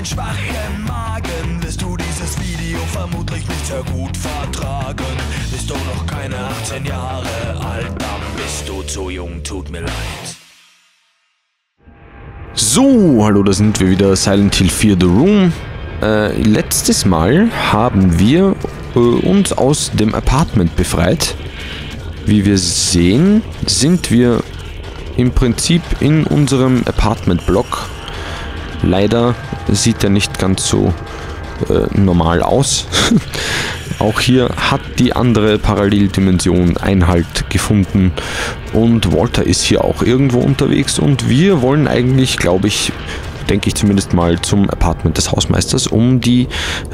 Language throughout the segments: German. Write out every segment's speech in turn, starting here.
einen schwachen Magen wirst du dieses Video vermutlich nicht sehr gut vertragen. Bist du noch keine 18 Jahre alt, dann bist du zu jung, tut mir leid. So, hallo, da sind wir wieder, Silent Hill 4 The Room. Äh, letztes Mal haben wir äh, uns aus dem Apartment befreit. Wie wir sehen, sind wir im Prinzip in unserem Apartment-Block. Leider sieht er nicht ganz so äh, normal aus. Auch hier hat die andere Paralleldimension Einhalt gefunden und Walter ist hier auch irgendwo unterwegs und wir wollen eigentlich, glaube ich, denke ich zumindest mal zum Apartment des Hausmeisters, um die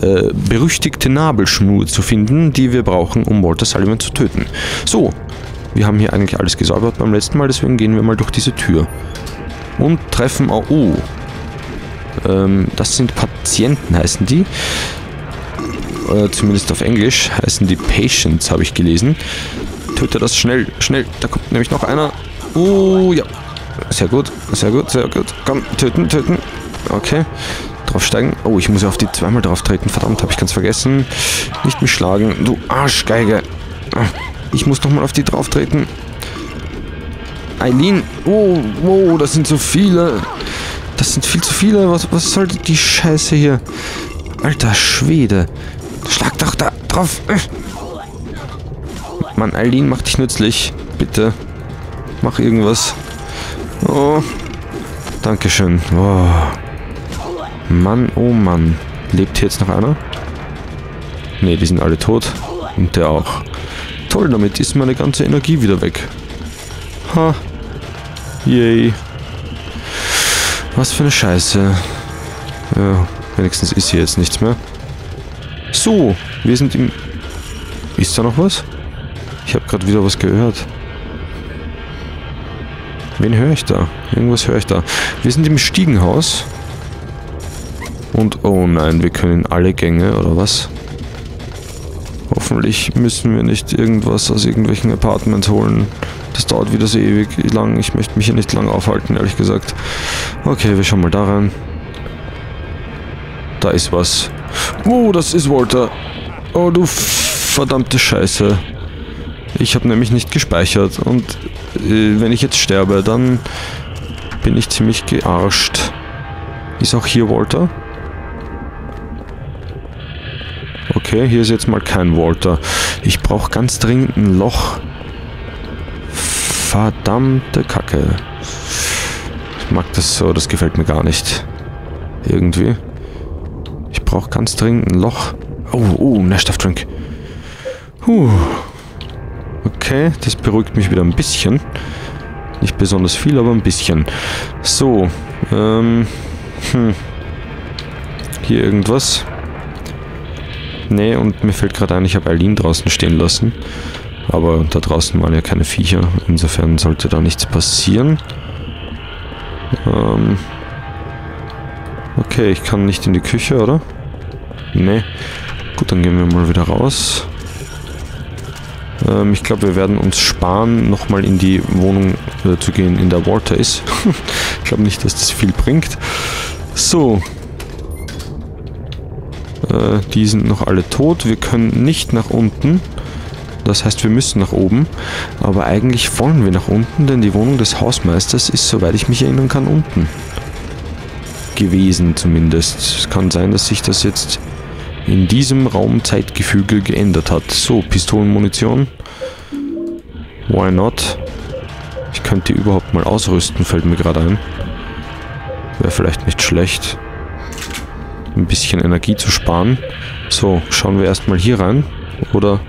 äh, berüchtigte Nabelschnur zu finden, die wir brauchen, um Walter Sullivan zu töten. So, wir haben hier eigentlich alles gesäubert beim letzten Mal, deswegen gehen wir mal durch diese Tür. Und treffen auch... Oh, ähm, das sind Patienten, heißen die. Äh, zumindest auf Englisch heißen die Patients, habe ich gelesen. Töte das schnell, schnell. Da kommt nämlich noch einer. Oh, ja. Sehr gut, sehr gut, sehr gut. Komm, töten, töten. Okay. Draufsteigen. Oh, ich muss ja auf die zweimal drauf treten. Verdammt, habe ich ganz vergessen. Nicht mich schlagen. Du Arschgeige. Ich muss nochmal auf die drauf treten. Eileen. Oh, oh, das sind so viele. Das sind viel zu viele. Was, was soll die Scheiße hier? Alter Schwede. Schlag doch da drauf. Mann, Eileen, mach dich nützlich. Bitte. Mach irgendwas. Oh. Dankeschön. Oh. Mann, oh Mann. Lebt hier jetzt noch einer? Ne, die sind alle tot. Und der auch. Toll, damit ist meine ganze Energie wieder weg. Ha. Yay. Was für eine Scheiße. Ja, wenigstens ist hier jetzt nichts mehr. So, wir sind im... Ist da noch was? Ich habe gerade wieder was gehört. Wen höre ich da? Irgendwas höre ich da. Wir sind im Stiegenhaus. Und oh nein, wir können alle Gänge, oder was? Hoffentlich müssen wir nicht irgendwas aus irgendwelchen Apartments holen. Das dauert wieder so ewig lang. Ich möchte mich hier nicht lang aufhalten, ehrlich gesagt. Okay, wir schauen mal da rein. Da ist was. Oh, das ist Walter. Oh, du verdammte Scheiße. Ich habe nämlich nicht gespeichert und äh, wenn ich jetzt sterbe, dann bin ich ziemlich gearscht. Ist auch hier Walter? Okay, hier ist jetzt mal kein Walter. Ich brauche ganz dringend ein Loch. Verdammte Kacke. Mag das so, das gefällt mir gar nicht. Irgendwie. Ich brauche ganz dringend ein Loch. Oh, oh, Nährstoffdrink. Puh. Okay, das beruhigt mich wieder ein bisschen. Nicht besonders viel, aber ein bisschen. So, ähm, hm. Hier irgendwas. Nee, und mir fällt gerade ein, ich habe Eileen draußen stehen lassen. Aber da draußen waren ja keine Viecher. Insofern sollte da nichts passieren. Ähm, okay, ich kann nicht in die Küche, oder? Nee. Gut, dann gehen wir mal wieder raus. Ähm, ich glaube, wir werden uns sparen, nochmal in die Wohnung äh, zu gehen, in der Walter ist. ich glaube nicht, dass das viel bringt. So. Äh, die sind noch alle tot. Wir können nicht nach unten. Das heißt, wir müssen nach oben. Aber eigentlich wollen wir nach unten, denn die Wohnung des Hausmeisters ist, soweit ich mich erinnern kann, unten. Gewesen zumindest. Es kann sein, dass sich das jetzt in diesem Raumzeitgefüge geändert hat. So, Pistolenmunition. Why not? Ich könnte die überhaupt mal ausrüsten, fällt mir gerade ein. Wäre vielleicht nicht schlecht. Ein bisschen Energie zu sparen. So, schauen wir erstmal hier rein. Oder...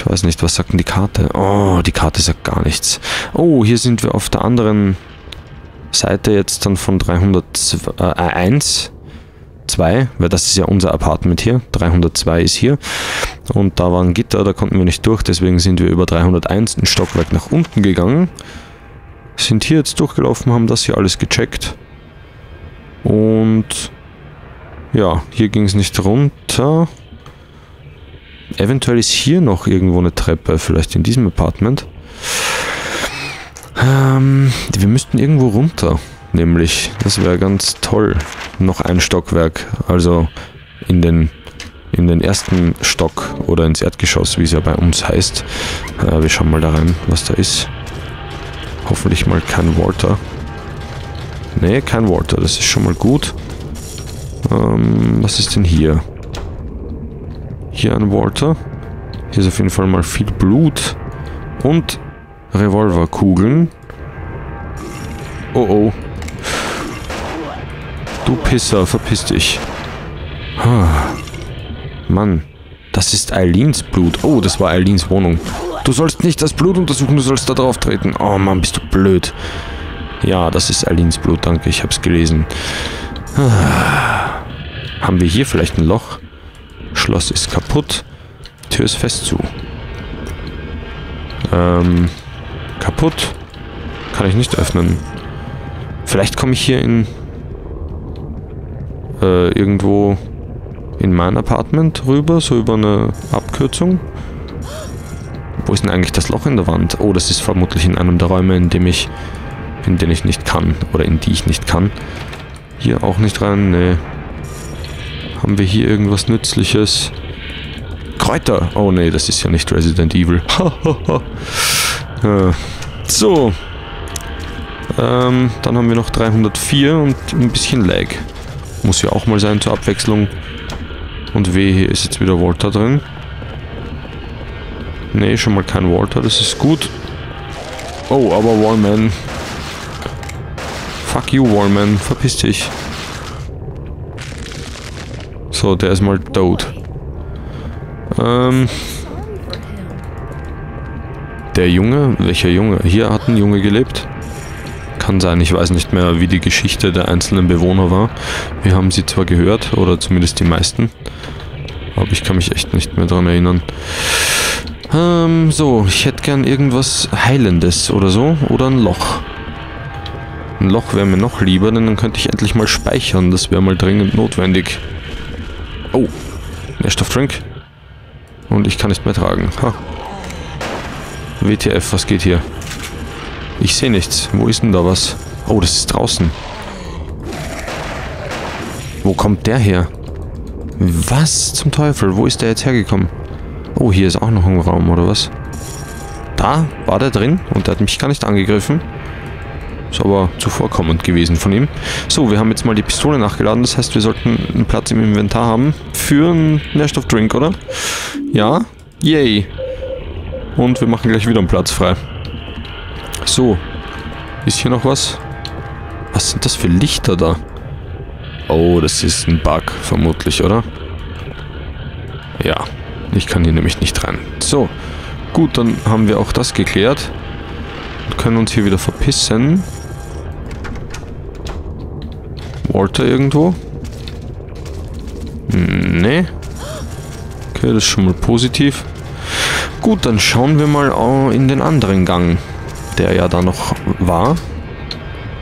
Ich weiß nicht, was sagt denn die Karte? Oh, die Karte sagt gar nichts. Oh, hier sind wir auf der anderen Seite jetzt dann von 301. 2, weil das ist ja unser Apartment hier. 302 ist hier. Und da war ein Gitter, da konnten wir nicht durch, deswegen sind wir über 301 ein Stockwerk nach unten gegangen. Sind hier jetzt durchgelaufen, haben das hier alles gecheckt. Und ja, hier ging es nicht runter. Eventuell ist hier noch irgendwo eine Treppe, vielleicht in diesem Apartment. Ähm, wir müssten irgendwo runter. Nämlich, das wäre ganz toll. Noch ein Stockwerk, also in den, in den ersten Stock oder ins Erdgeschoss, wie es ja bei uns heißt. Äh, wir schauen mal da rein, was da ist. Hoffentlich mal kein Walter. Ne, kein Walter, das ist schon mal gut. Ähm, was ist denn hier? Hier ein Walter. Hier ist auf jeden Fall mal viel Blut. Und Revolverkugeln. Oh oh. Du Pisser, verpiss dich. Mann, das ist Eileens Blut. Oh, das war Eileens Wohnung. Du sollst nicht das Blut untersuchen, du sollst da drauf treten. Oh Mann, bist du blöd. Ja, das ist Eileens Blut, danke, ich hab's gelesen. Haben wir hier vielleicht ein Loch? Schloss ist kaputt. Tür ist fest zu. Ähm, kaputt. Kann ich nicht öffnen. Vielleicht komme ich hier in äh, irgendwo in mein Apartment rüber, so über eine Abkürzung. Wo ist denn eigentlich das Loch in der Wand? Oh, das ist vermutlich in einem der Räume, in dem ich, in denen ich nicht kann oder in die ich nicht kann. Hier auch nicht rein, ne. Haben wir hier irgendwas Nützliches? Kräuter! Oh ne, das ist ja nicht Resident Evil. äh, so. Ähm, dann haben wir noch 304 und ein bisschen Lag. Muss ja auch mal sein zur Abwechslung. Und weh, hier ist jetzt wieder Walter drin. Ne, schon mal kein Walter, das ist gut. Oh, aber Wallman. Fuck you, Wallman. Verpiss dich. So, der ist mal tot. Ähm. Der Junge? Welcher Junge? Hier hat ein Junge gelebt. Kann sein, ich weiß nicht mehr, wie die Geschichte der einzelnen Bewohner war. Wir haben sie zwar gehört, oder zumindest die meisten. Aber ich kann mich echt nicht mehr daran erinnern. Ähm, so, ich hätte gern irgendwas Heilendes oder so. Oder ein Loch. Ein Loch wäre mir noch lieber, denn dann könnte ich endlich mal speichern. Das wäre mal dringend notwendig. Oh, Nährstoffdrink. Und ich kann nicht mehr tragen. Ha. WTF, was geht hier? Ich sehe nichts. Wo ist denn da was? Oh, das ist draußen. Wo kommt der her? Was zum Teufel? Wo ist der jetzt hergekommen? Oh, hier ist auch noch ein Raum, oder was? Da war der drin und der hat mich gar nicht angegriffen. Ist aber zuvorkommend gewesen von ihm. So, wir haben jetzt mal die Pistole nachgeladen. Das heißt, wir sollten einen Platz im Inventar haben für einen Nährstoffdrink, oder? Ja? Yay. Und wir machen gleich wieder einen Platz frei. So. Ist hier noch was? Was sind das für Lichter da? Oh, das ist ein Bug, vermutlich, oder? Ja. Ich kann hier nämlich nicht rein. So. Gut, dann haben wir auch das geklärt. Und können uns hier wieder verpissen. Walter irgendwo? Nee. Okay, das ist schon mal positiv. Gut, dann schauen wir mal in den anderen Gang, der ja da noch war.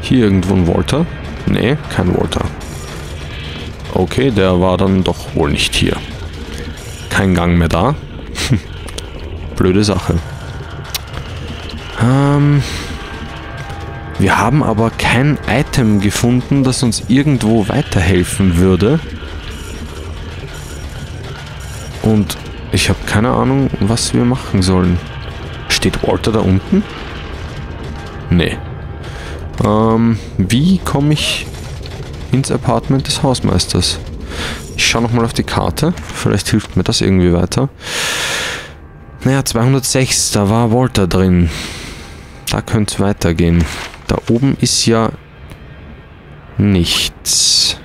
Hier irgendwo ein Walter? Nee, kein Walter. Okay, der war dann doch wohl nicht hier. Kein Gang mehr da. Blöde Sache. Ähm... Wir haben aber kein Item gefunden, das uns irgendwo weiterhelfen würde. Und ich habe keine Ahnung, was wir machen sollen. Steht Walter da unten? Nee. Ähm, wie komme ich ins Apartment des Hausmeisters? Ich schaue nochmal auf die Karte. Vielleicht hilft mir das irgendwie weiter. Naja, 206, da war Walter drin. Da könnte es weitergehen. Da oben ist ja nichts.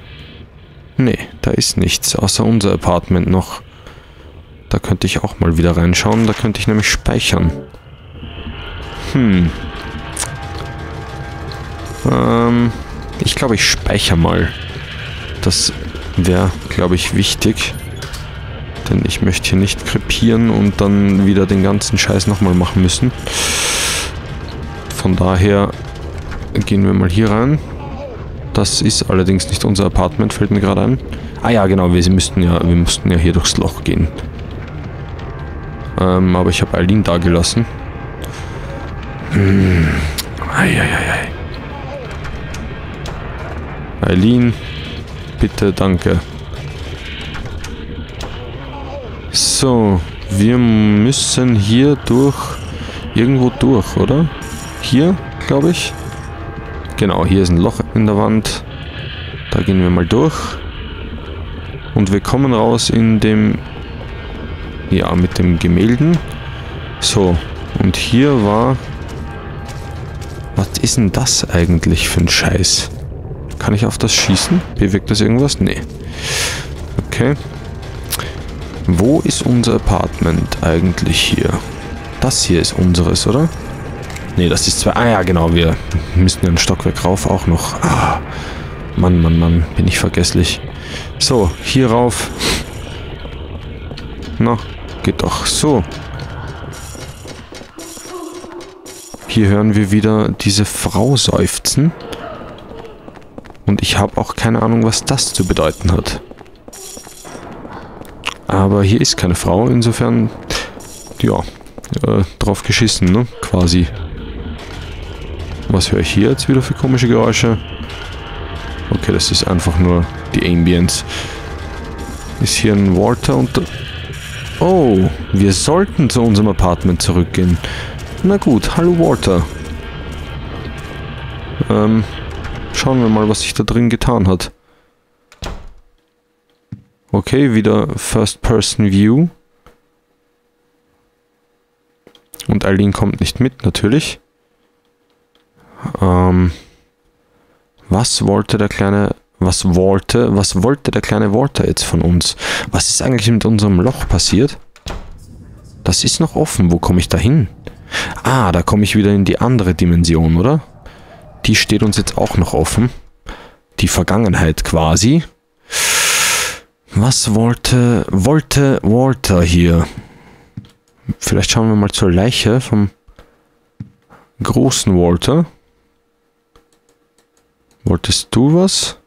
Nee, da ist nichts, außer unser Apartment noch. Da könnte ich auch mal wieder reinschauen. Da könnte ich nämlich speichern. Hm. Ähm, ich glaube, ich speichere mal. Das wäre, glaube ich, wichtig. Denn ich möchte hier nicht krepieren und dann wieder den ganzen Scheiß nochmal machen müssen. Von daher gehen wir mal hier rein. Das ist allerdings nicht unser Apartment, fällt mir gerade ein. Ah ja, genau, wir müssten ja, wir müssten ja hier durchs Loch gehen. Ähm, aber ich habe Eileen da gelassen. Hm. Eieiei. Eileen, bitte, danke. So, wir müssen hier durch, irgendwo durch, oder? Hier, glaube ich. Genau, hier ist ein Loch in der Wand. Da gehen wir mal durch. Und wir kommen raus in dem, ja, mit dem Gemälden. So, und hier war, was ist denn das eigentlich für ein Scheiß? Kann ich auf das schießen? Bewegt das irgendwas? Nee. Okay. Wo ist unser Apartment eigentlich hier? Das hier ist unseres, oder? Nee, das ist zwei. Ah ja, genau, wir müssen ein Stockwerk rauf auch noch. Ah, Mann, Mann, Mann, bin ich vergesslich. So, hier rauf. Na, geht doch. So. Hier hören wir wieder diese Frau seufzen. Und ich habe auch keine Ahnung, was das zu bedeuten hat. Aber hier ist keine Frau, insofern, ja, äh, drauf geschissen, ne, quasi. Was höre ich hier jetzt wieder für komische Geräusche? Okay, das ist einfach nur die Ambience. Ist hier ein Walter unter... Oh, wir sollten zu unserem Apartment zurückgehen. Na gut, hallo Walter. Ähm, schauen wir mal, was sich da drin getan hat. Okay, wieder First-Person View. Und Eileen kommt nicht mit, natürlich. Ähm, was wollte der kleine, was wollte, was wollte der kleine Walter jetzt von uns? Was ist eigentlich mit unserem Loch passiert? Das ist noch offen. Wo komme ich da hin? Ah, da komme ich wieder in die andere Dimension, oder? Die steht uns jetzt auch noch offen. Die Vergangenheit quasi. Was wollte, wollte Walter hier? Vielleicht schauen wir mal zur Leiche vom großen Walter. Wolltest du was?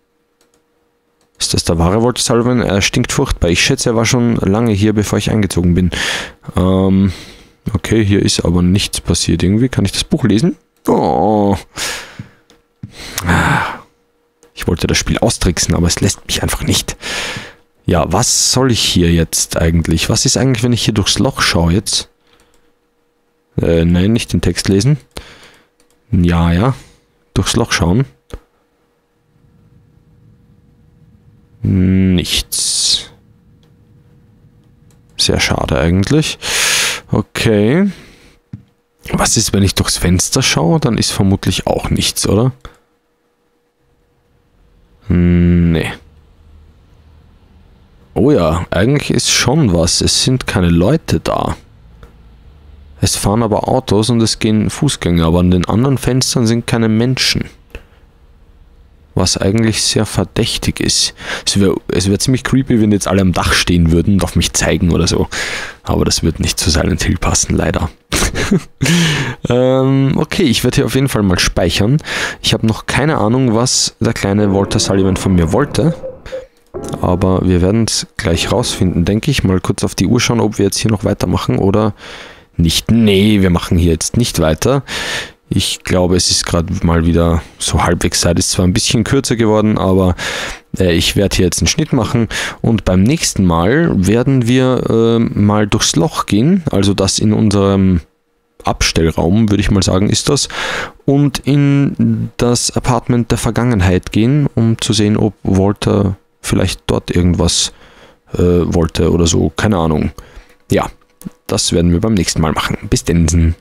Ist das der wahre Walter Sullivan? Er stinkt furchtbar. Ich schätze, er war schon lange hier, bevor ich eingezogen bin. Ähm, okay, hier ist aber nichts passiert irgendwie. Kann ich das Buch lesen? Oh. Ich wollte das Spiel austricksen, aber es lässt mich einfach nicht. Ja, was soll ich hier jetzt eigentlich? Was ist eigentlich, wenn ich hier durchs Loch schaue jetzt? Äh, nein, nicht den Text lesen. Ja, ja. Durchs Loch schauen. Nichts. Sehr schade eigentlich. Okay. Was ist, wenn ich durchs Fenster schaue? Dann ist vermutlich auch nichts, oder? Nee. Oh ja, eigentlich ist schon was. Es sind keine Leute da. Es fahren aber Autos und es gehen Fußgänger, aber an den anderen Fenstern sind keine Menschen. Was eigentlich sehr verdächtig ist. Es wäre wär ziemlich creepy, wenn jetzt alle am Dach stehen würden und auf mich zeigen oder so. Aber das wird nicht zu Silent Hill passen, leider. ähm, okay, ich werde hier auf jeden Fall mal speichern. Ich habe noch keine Ahnung, was der kleine Walter Sullivan von mir wollte. Aber wir werden es gleich rausfinden, denke ich. Mal kurz auf die Uhr schauen, ob wir jetzt hier noch weitermachen oder nicht. Nee, wir machen hier jetzt nicht weiter. Ich glaube, es ist gerade mal wieder so halbwegs Zeit. Ist zwar ein bisschen kürzer geworden, aber äh, ich werde hier jetzt einen Schnitt machen. Und beim nächsten Mal werden wir äh, mal durchs Loch gehen. Also das in unserem Abstellraum, würde ich mal sagen, ist das. Und in das Apartment der Vergangenheit gehen, um zu sehen, ob Walter vielleicht dort irgendwas äh, wollte oder so. Keine Ahnung. Ja, das werden wir beim nächsten Mal machen. Bis denn.